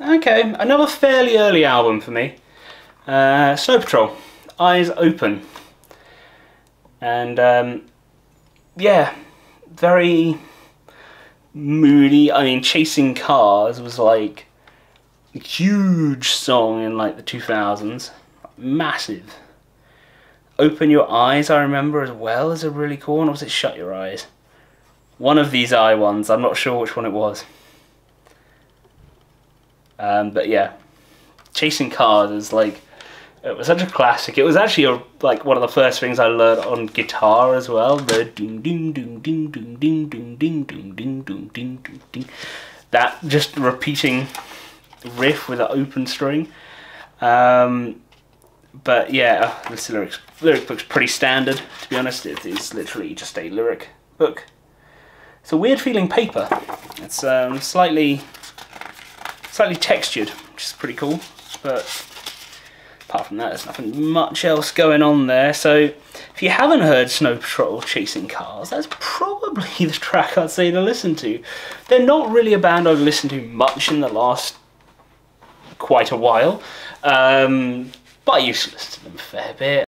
Okay, another fairly early album for me. Uh, Snow Patrol, Eyes Open. And um, yeah, very moody. I mean, Chasing Cars was like a huge song in like the 2000s. Massive. Open Your Eyes, I remember as well as a really cool one. Or was it Shut Your Eyes? One of these eye ones. I'm not sure which one it was. Um, but yeah, Chasing Cars is like it was such a classic. It was actually a, like one of the first things I learned on guitar as well. The ding ding ding ding ding ding ding ding ding ding ding ding ding ding. That just repeating riff with an open string. Um, but yeah, this lyrics lyric book's pretty standard. To be honest, it is literally just a lyric book. It's a weird feeling paper. It's um, slightly slightly textured, which is pretty cool. But apart from that, there's nothing much else going on there. So if you haven't heard Snow Patrol Chasing Cars, that's probably the track I'd say to listen to. They're not really a band I've listened to much in the last quite a while, um, but I used to listen to them a fair bit.